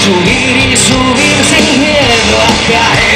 subir, y subir sin miedo a caer.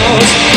Oh.